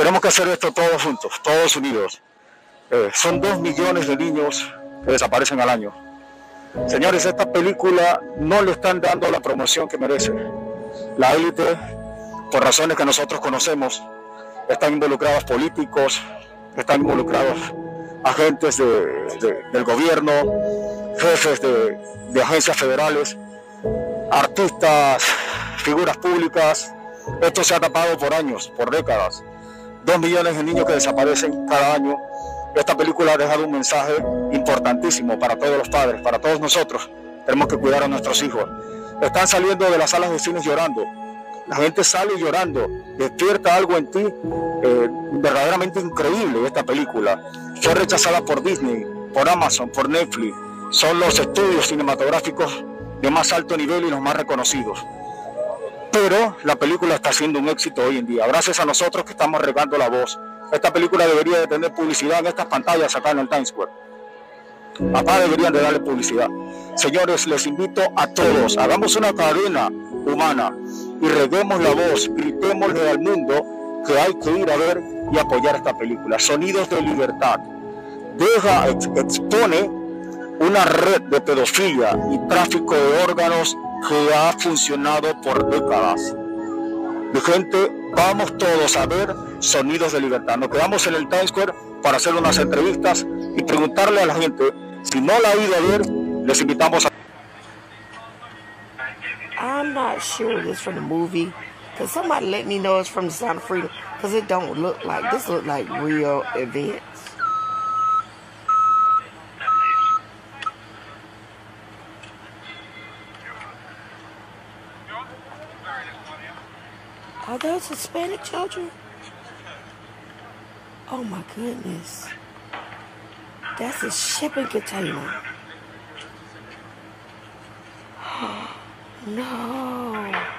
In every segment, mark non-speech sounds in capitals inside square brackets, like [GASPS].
Tenemos que hacer esto todos juntos, todos unidos. Eh, son dos millones de niños que desaparecen al año. Señores, esta película no le están dando la promoción que merece. La élite, por razones que nosotros conocemos, están involucrados políticos, están involucrados agentes del gobierno, jefes de, de agencias federales, artistas, figuras públicas. Esto se ha tapado por años, por décadas. Dos millones de niños que desaparecen cada año. Esta película ha dejado un mensaje importantísimo para todos los padres, para todos nosotros. Tenemos que cuidar a nuestros hijos. Están saliendo de las salas de cine llorando. La gente sale llorando. Despierta algo en ti eh, verdaderamente increíble esta película. Fue rechazada por Disney, por Amazon, por Netflix. Son los estudios cinematográficos de más alto nivel y los más reconocidos. Pero la película está siendo un éxito hoy en día, gracias a nosotros que estamos regando la voz. Esta película debería de tener publicidad en estas pantallas acá en el Times Square. Papá deberían de darle publicidad. Señores, les invito a todos, hagamos una cadena humana y reguemos la voz, gritémosle al mundo que hay que ir a ver y apoyar esta película. Sonidos de libertad. Deja, expone una red de pedofilia y tráfico de órganos que ha funcionado por décadas. Mi gente, vamos todos a ver Sonidos de Libertad. Nos quedamos en el Times Square para hacer unas entrevistas y preguntarle a la gente si no la ha ido a ver, les invitamos a... I'm not sure this from the movie. Cause somebody let me know it's from the Sound of Freedom. Cause it don't look like this look like real events. Are those Hispanic children? Oh my goodness. That's a shipping container. [GASPS] no. [GASPS]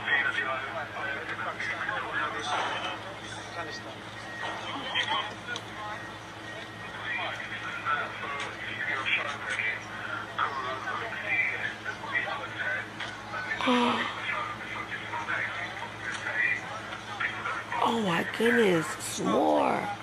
Oh Oh my goodness, s'more.